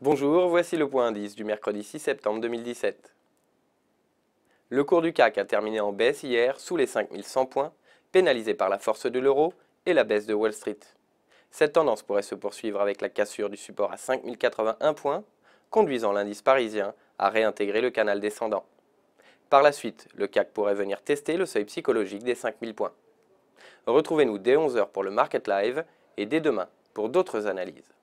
Bonjour, voici le point indice du mercredi 6 septembre 2017. Le cours du CAC a terminé en baisse hier sous les 5100 points, pénalisé par la force de l'euro et la baisse de Wall Street. Cette tendance pourrait se poursuivre avec la cassure du support à 5081 points, conduisant l'indice parisien à réintégrer le canal descendant. Par la suite, le CAC pourrait venir tester le seuil psychologique des 5000 points. Retrouvez-nous dès 11h pour le Market Live et dès demain pour d'autres analyses.